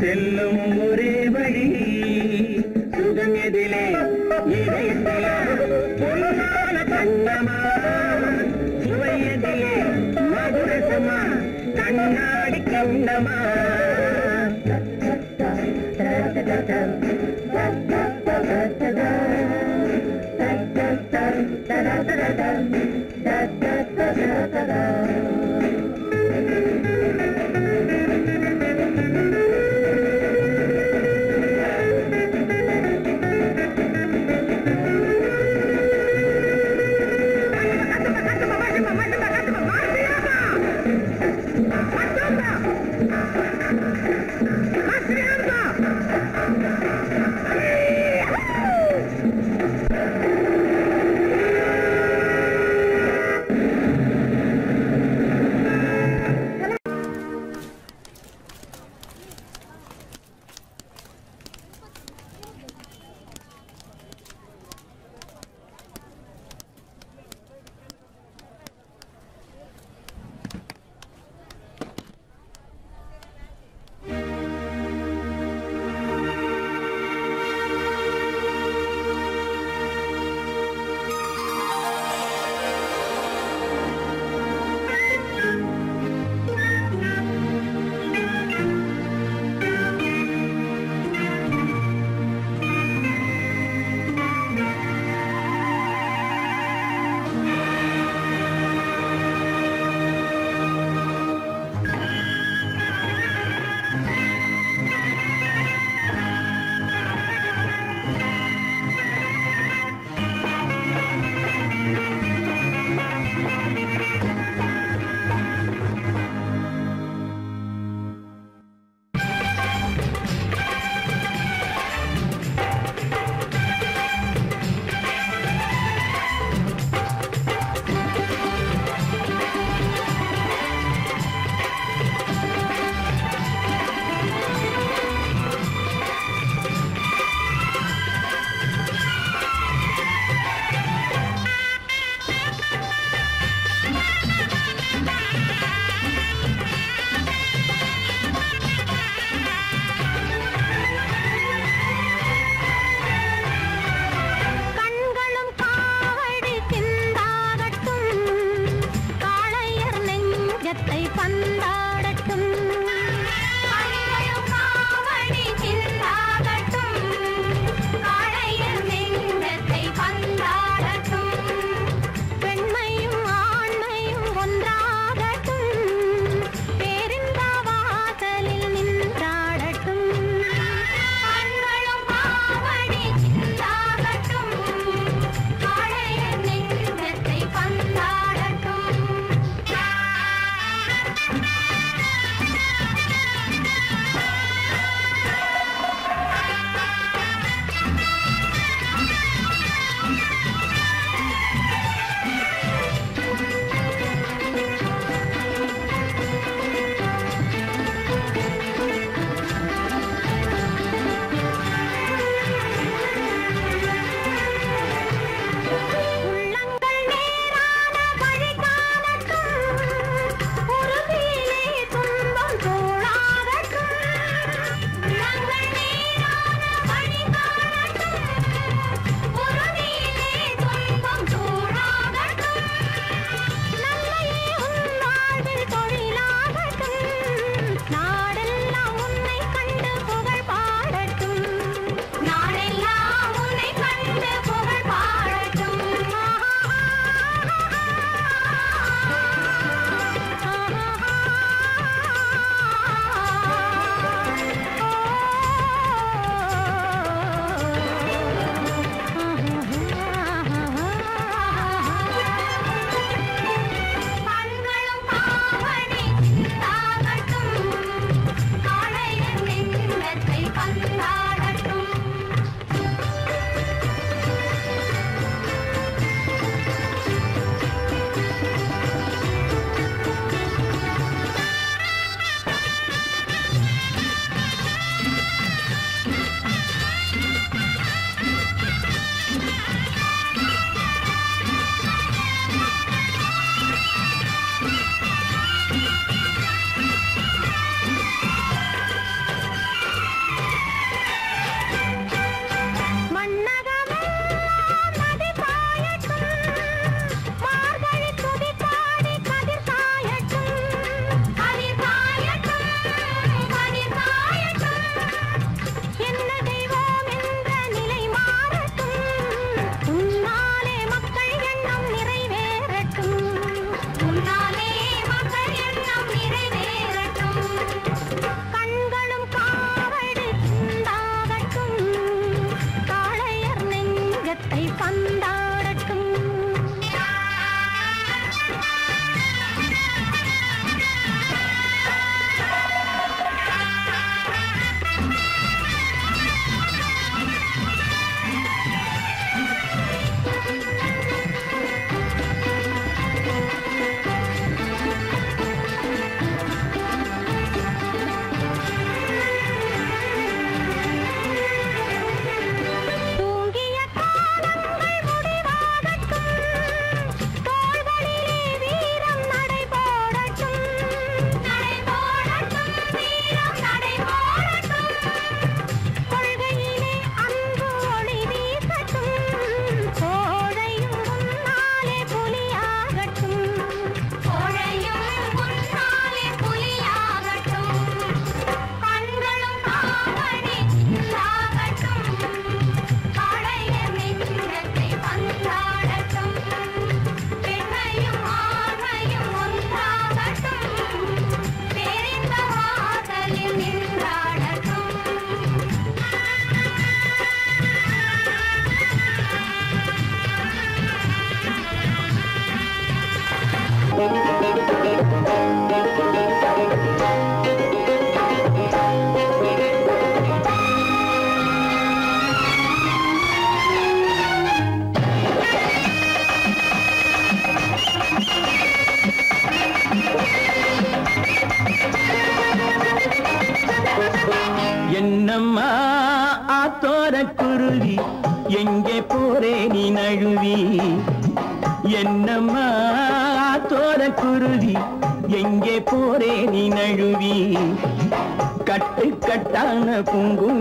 செல்லும் ஒரே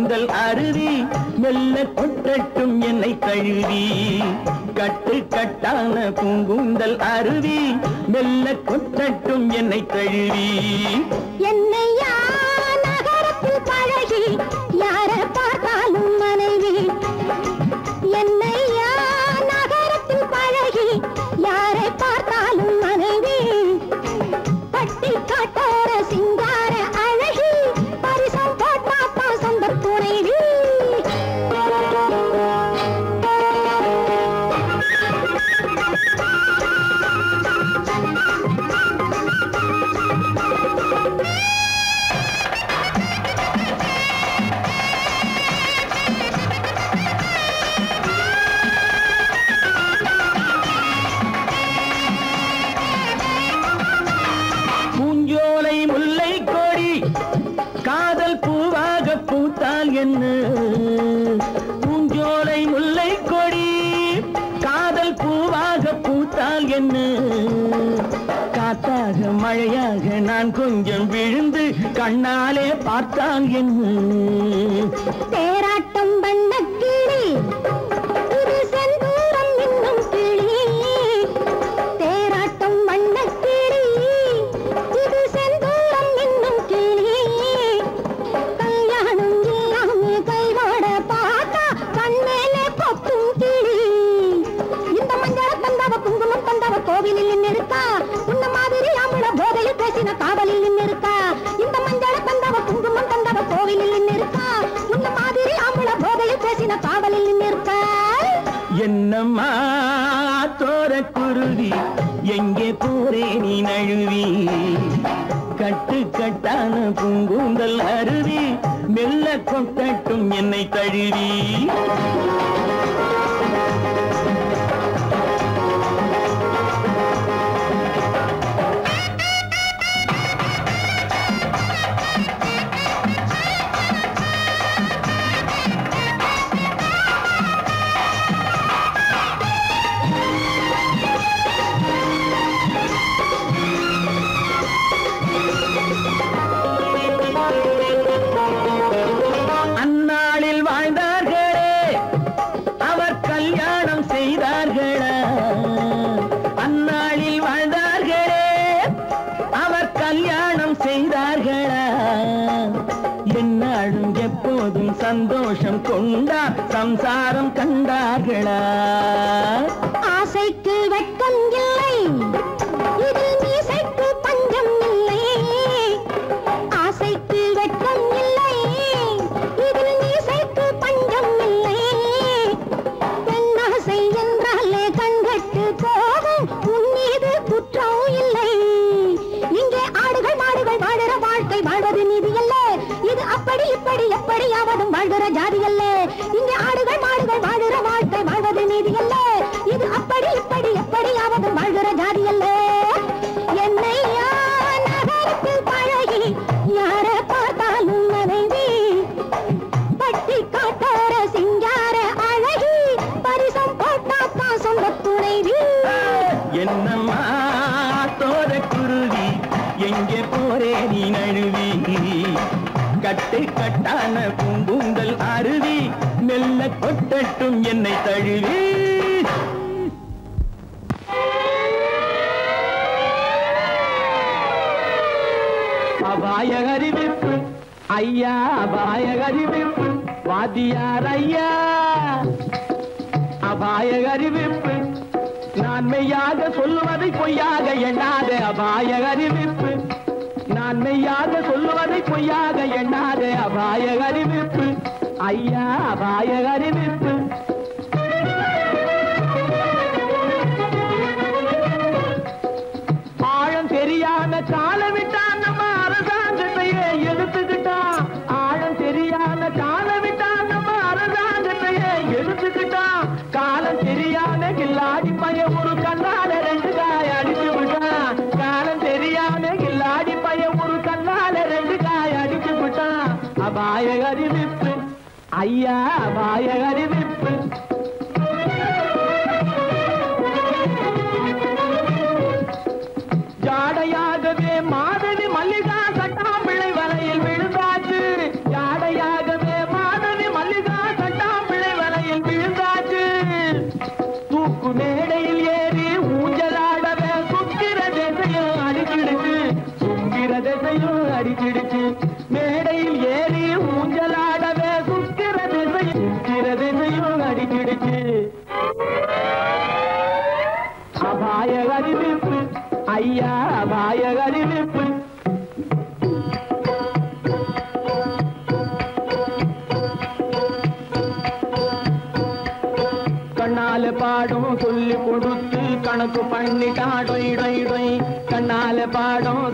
உங்கள் அருவி மெல்ல கொற்றட்டும் என்னை தழுவி கட்டு கட்டான பூங்குந்தல் அருவி மெல்ல கொற்றட்டும் என்னை தழுவி என்னையா நகரத்தில் பழகி கண்ணாலே பார்த்தான் என் தேனி நழுவி. கட்டு கட்டான பூங்குந்தல் அருவி மெல்ல கொத்தட்டும் என்னை தழுவி. கொட்டட்டும் என்னை தழுவி. அபாய அறிவிப்பு ஐயா அபாய அறிவிப்பு வாத்தியார் ஐயா. அபாய அறிவிப்பு நான் மெய்யாக சொல்லுவதை பொய்யாக எண்ணாத அபாய அறிவிப்பு நான் மெய்யாக சொல்லுவதை பொய்யாக எண்ணாத அபாய அறிவிப்பு ஐயா அபாய அறிவிப்பு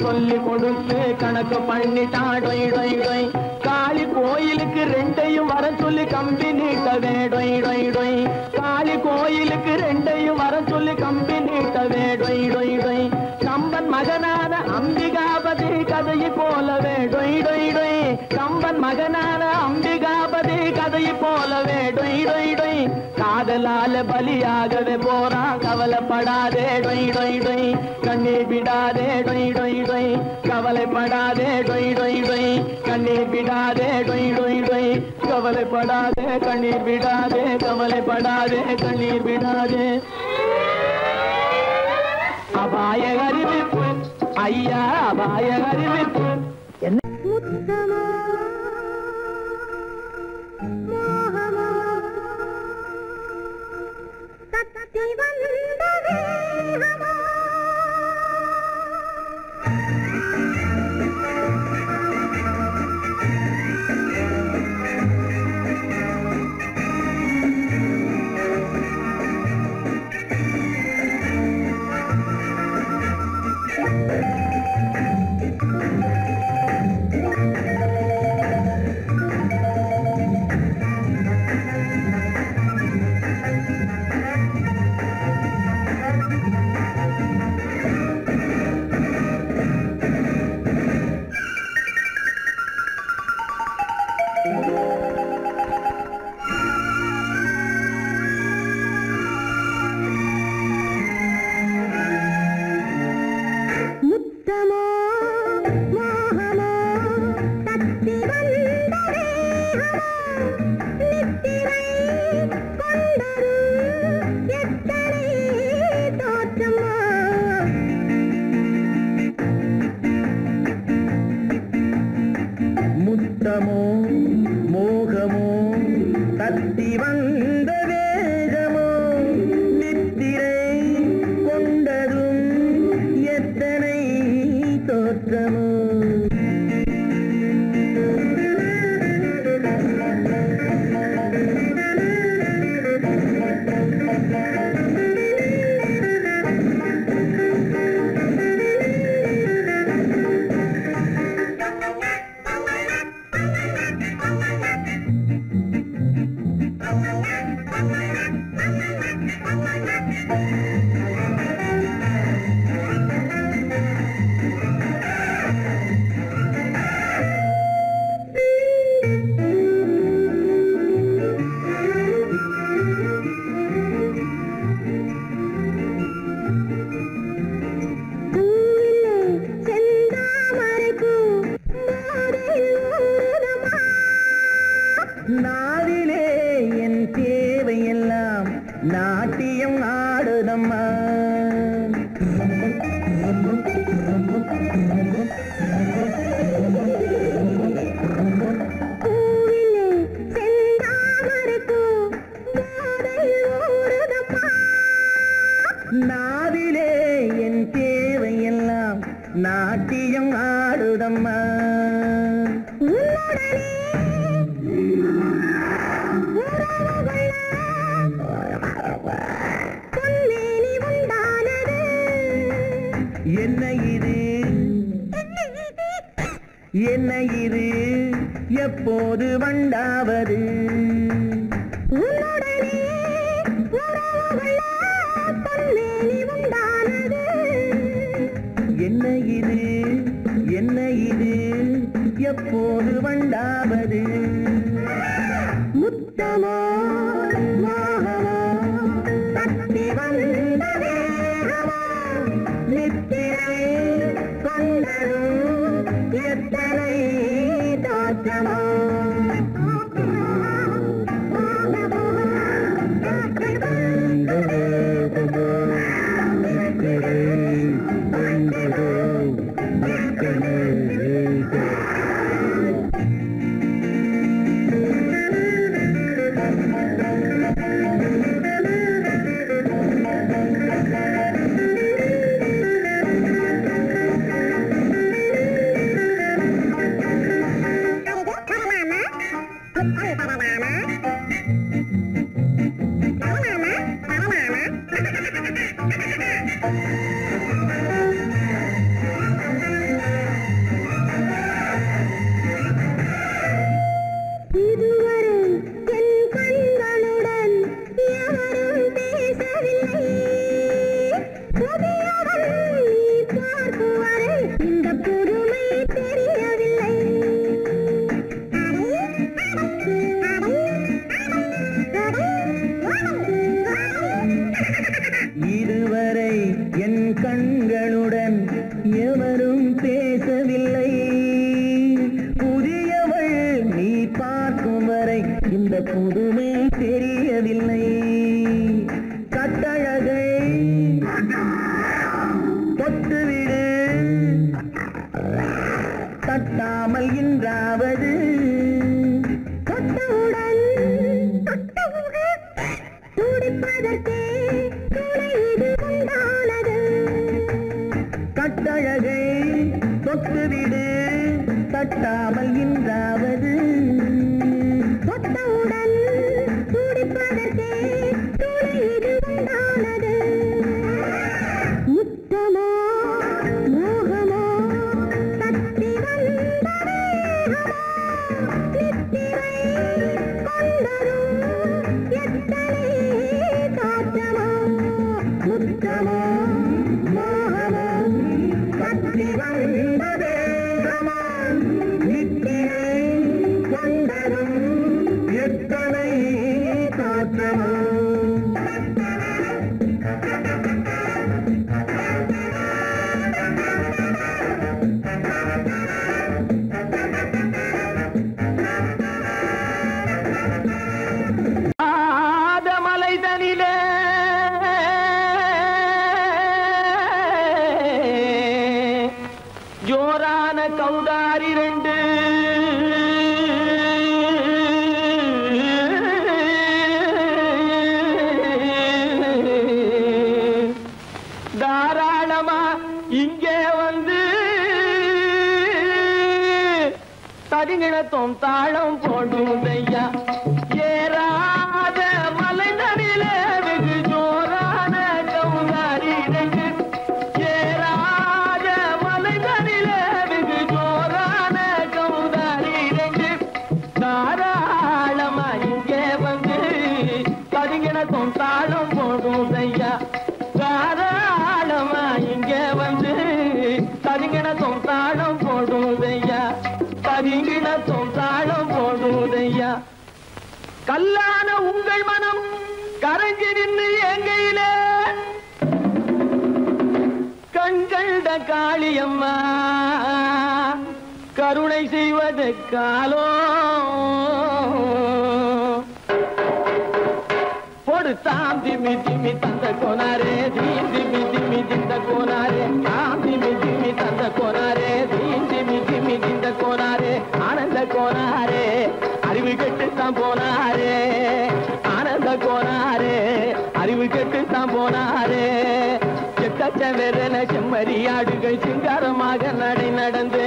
சொல்லி கொடுத்து கணக்கு பண்ணிட்டா டொய் டொய் டொய் காளி கோயிலுக்கு ரெண்டையும் வர சொல்லி கம்பி நீட்டவே டொய் டொய் டொய் காளி கோயிலுக்கு ரெண்டையும் வர சொல்லி கம்பி நீட்டவே டொய் டொய் டொய் கம்பன் மகனான அம்பிகாபதி கதையை போலவே டொய் டொய் டொய் கம்பன் மகனான அம்பிகாபதி கதையை போலவே டொய் டொய் டொய் காதலால பலியாகவே போறான் கவலைப்படாதே டொய் டொய் டொய். கண்ணீர் விடாதே டொய் டொய் டொய். கவலைப்படாதே டொய் டொய் டொய். கண்ணீர் விடாதே டொய் டொய் டொய். கவலைப்படாதே கண்ணீர் விடாதே. கவலைப்படாதே கண்ணீர் விடாதே. அபாய அறிவிப்பு ஐயா அபாய அறிவிப்பு என்ன? って言わんだ என்ன இது? எப்போது வண்டாவது? என்ன இது? என்ன இது? எப்போது வண்டாவது? முத்தமோ காளியம்மா கருணை செய்வது காலோ. பொடு தாம் திமி திமி தந்த கோனாரே தீம் திமி திமி திந்த கோனாரே. தாம் திமி திமி தந்த கோனாரே தீம் திமி திமி திந்த கோனாரே. ஆனந்த கோனாரே அறிவு கெட்டு தான் போனாரே. ஆனந்த கோனாரே அறிவு கெட்டு தான் போனாரே. செக்கச்ச வெறன செம்மறியாடுகள் சிங்காரமாக நடை நடந்து.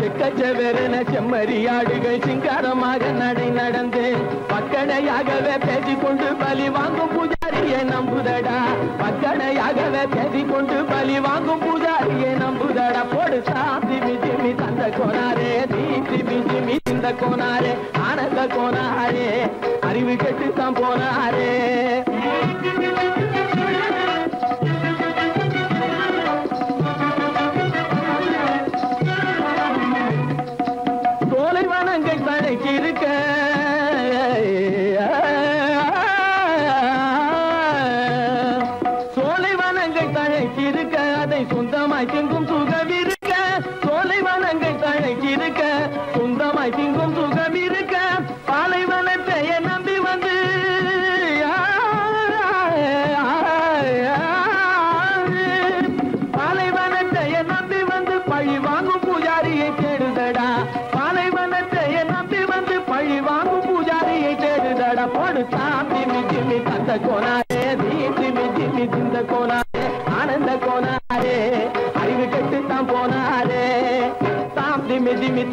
செக்கச்சவெறன செம்மறியாடுகள் சிங்காரமாக நடை நடந்து. பக்கடையாகவே பேசிக்கொண்டு பலி வாங்கும் பூஜாரியை நம்புதடா. பக்கடையாகவே பேசிக்கொண்டு பலி வாங்கும் பூஜாரியை நம்புதடா. போடு சாந்தி மிஜிமி தந்த கொனாரே தீ திமி இந்த கோனாரே ஆனந்த கோனாரே அறிவு கெட்டு தான் போனாரே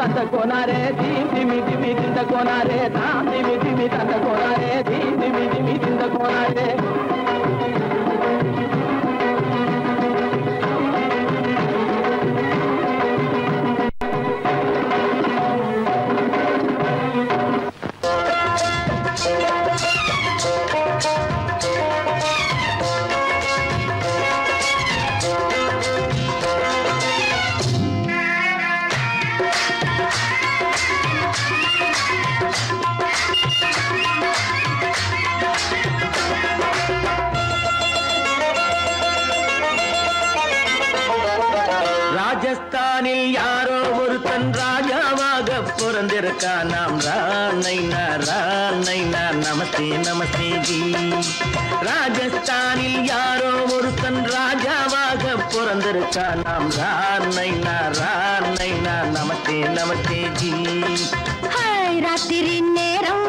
திமி திமி தந்த கோனாரே தீம் திமி திமி திந்த கோனாரே தாம் திமி திமி தந்த கோனாரே தீம் இருக்கா நாம் ராணைனா ராணைனா நமஸ்தே நமஸ்தே ஜி. ராஜஸ்தானில் யாரோ ஒருத்தன் ராஜாவாக பிறந்திருக்கா. நாம் ராணைனா ராணைனா நமஸ்தே நமஸ்தே ஜி. ராத்திரி நேரம்.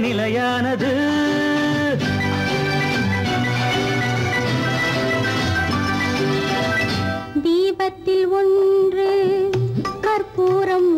நிலையானது. தீபத்தில் ஒன்று கற்பூரம்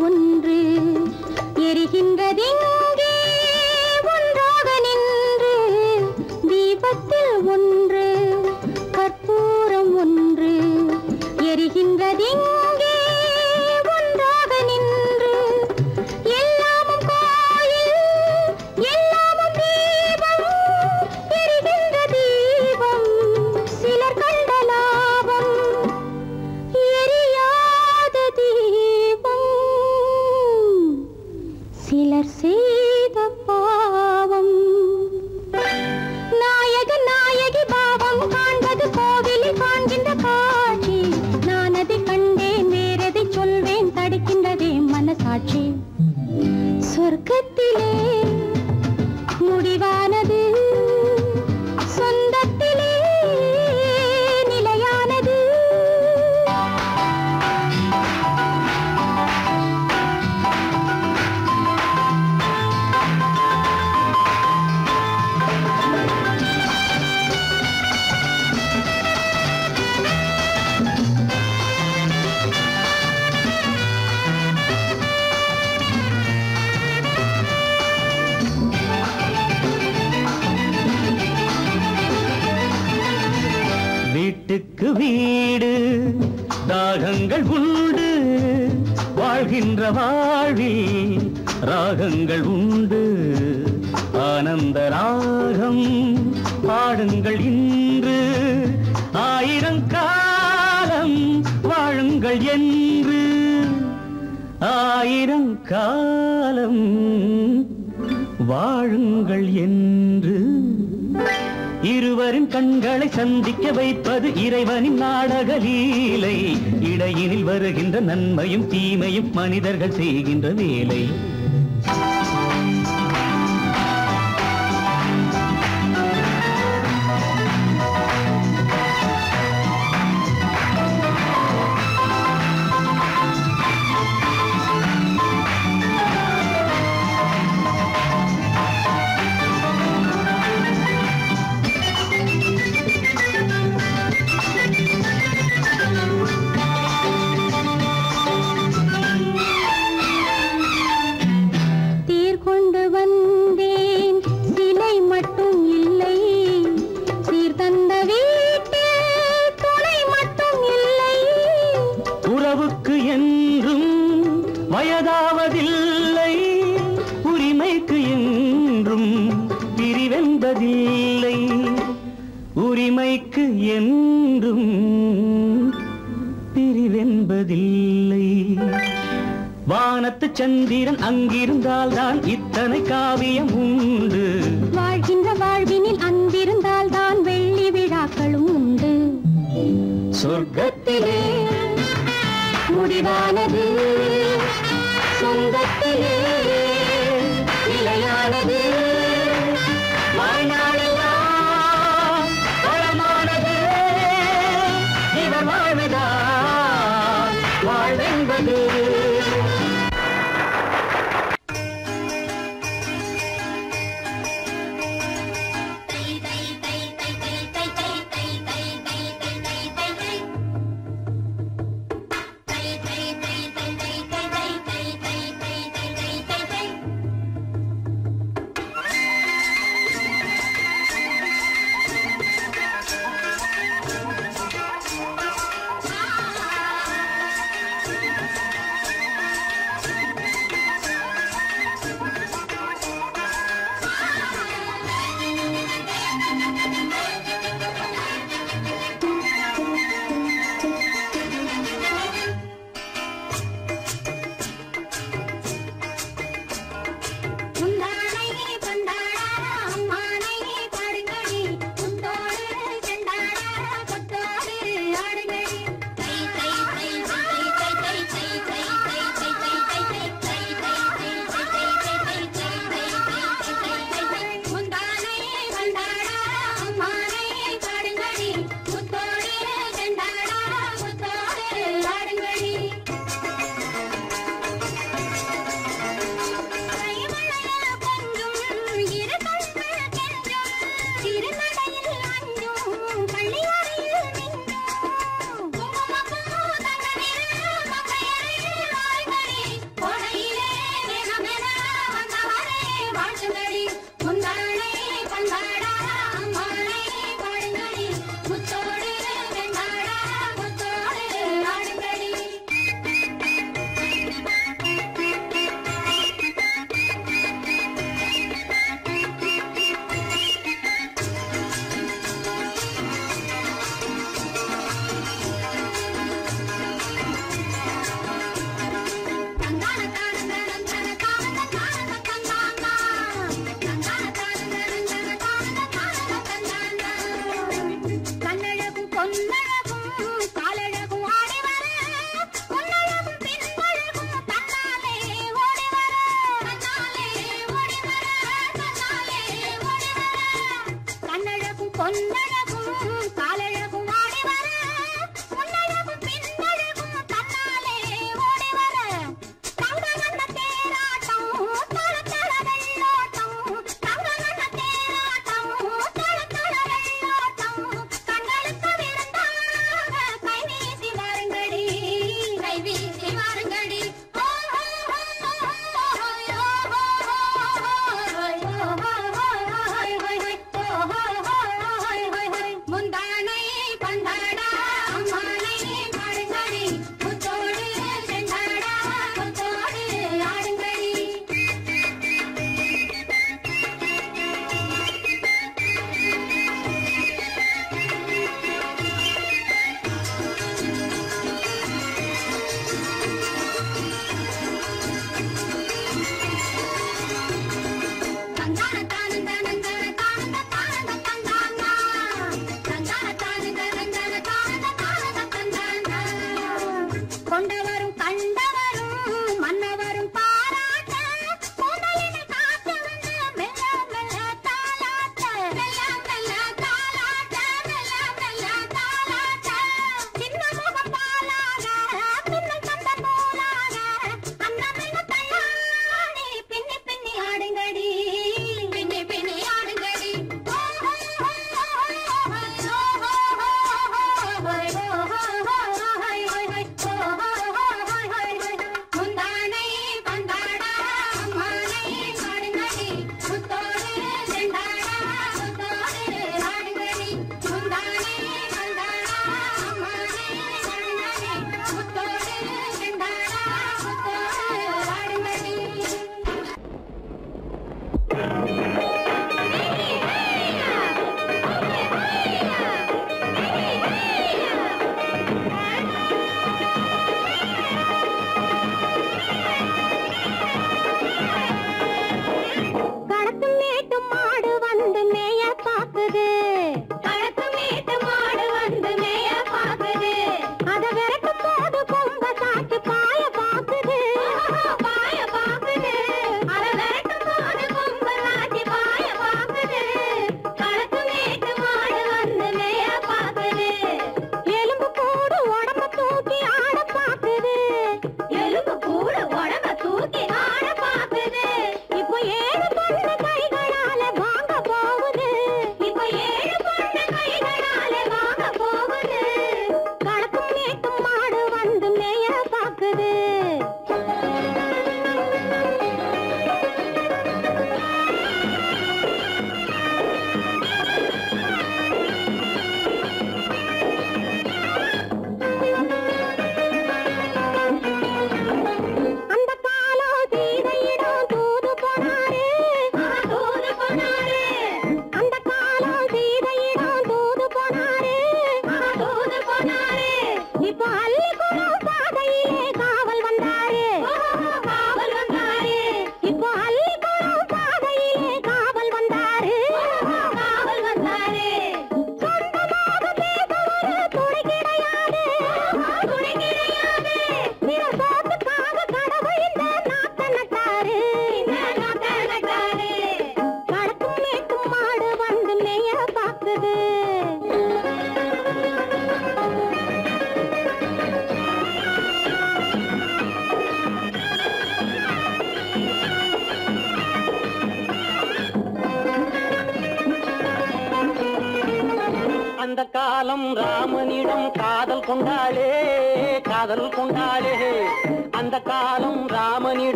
அவள் என்று ஆயிரம் காலம் வாழுங்கள் என்று இருவரின் கண்களை சந்திக்க வைப்பது இறைவனின் நாடக லீலை இடையினில் வருகின்ற நன்மையும் தீமையும் மனிதர்கள் செய்கின்ற வேலை.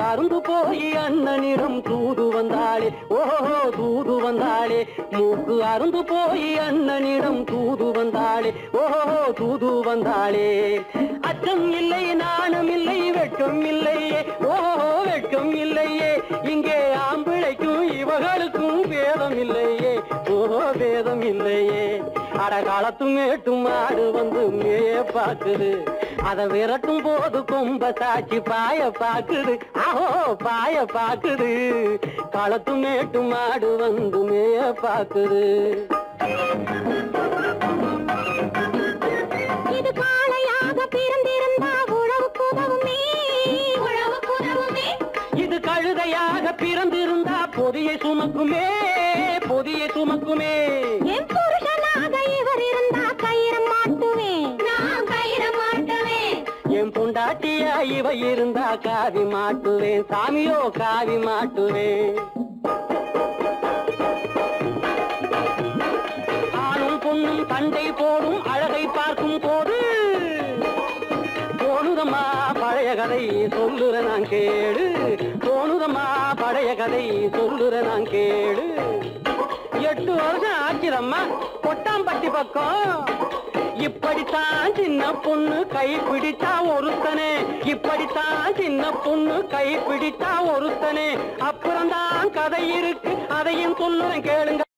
அருந்து போய் அண்ணனிடம் தூது வந்தாளே. ஓஹோ தூது வந்தாளே. மூக்கு அருந்து போய் அண்ணனிடம் தூது வந்தாளே. ஓஹோ தூது வந்தாளே. அச்சம் இல்லை நாணம் இல்லை வெட்கம் இல்லையே. ஓஹோ வெட்கம் இல்லையே. இங்கே ஆம்பிளைக்கும் இவர்களுக்கும் பேதம் இல்லையே. ஓஹோ பேதம் இல்லையே. அட காலத்து மேட்டும் மாடு வந்து மேய பார்க்குது. அத விரட்டும் போது கொம்ப சாட்சி பாய பாக்குது. ஆஹோ பாய பாக்குது. களத்து மேட்டு மாடு வந்து மேய பாக்குது. இது காளையாக பிறந்திருந்தா உழவுக்கு உதவுமே உழவுக்கு உதவுமே. இது கழுதையாக பிறந்திருந்தா பொதியை சுமக்குமே. இருந்தா காவி மாட்டுவேன் சாமியோ காவி மாட்டுவேன். ஆணும் பொண்ணும் சண்டை போடும் அழகை பார்க்கும் போது தோணுதம்மா பழைய கதை சொல்லுற நான் கேடு தோணுதம்மா பழைய கதை சொல்லுற நான் கேடு எட்டு வருஷம் ஆச்சுதம்மா கொட்டாம்பட்டி பக்கம். இப்படித்தான் சின்ன பொண்ணு கை பிடித்தா ஒருத்தனே. இப்படித்தான் சின்ன பொண்ணு கை பிடித்தா ஒருத்தனே. அப்புறம்தான் கதை இருக்கு. அதையும் சொல்லுறேன் கேளுங்க.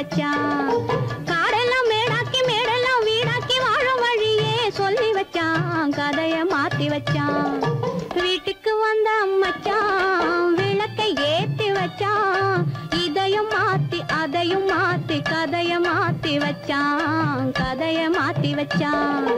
வச்சான் காடெல்லாம் மேடாக்கி மேடெல்லாம் வீடாக்கி வாழும் வழியே சொல்லி வச்சான் கதைய மாத்தி வச்சான் வீட்டுக்கு வந்த மச்சான் விளக்கை ஏத்தி வச்சான் இதையும் மாத்தி அதையும் மாத்தி கதைய மாத்தி வச்சான் கதைய மாத்தி வச்சான்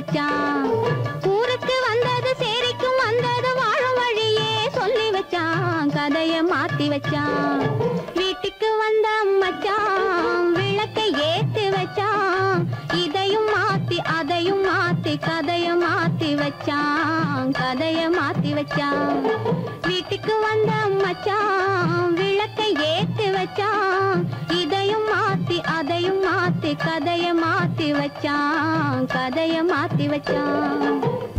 வச்சான் ஊருக்கு வந்தது சேரிக்கும் வந்தது வாழும் வழியே சொல்லி வச்சான் கதைய மாத்தி வச்சான் வீட்டுக்கு வந்த மச்சான் விளக்கை ஏத்து வச்சான் இதையும் மாத்தி அதையும் மாத்தி கதைய மாத்தி வச்சான் கதைய மாத்தி வச்சான் கதைய மாத்தி வச்சான் கதைய மாத்தி வச்சான்.